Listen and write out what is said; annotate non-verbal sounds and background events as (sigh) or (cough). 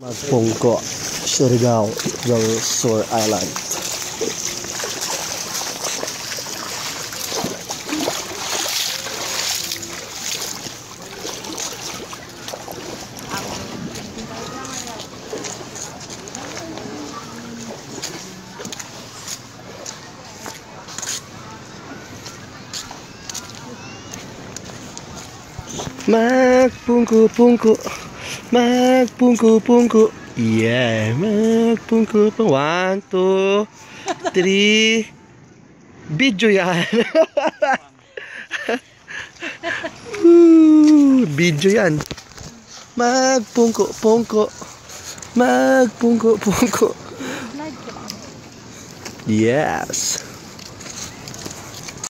Magpungko, Surigao, del Sur Island. Magpungko-pungko Magpungko-pungko. Yeah, magpungko-pungko. One, two, three. Video yan. Woo, (laughs) Video yan. Magpungko-pungko. Magpungko-pungko. Yes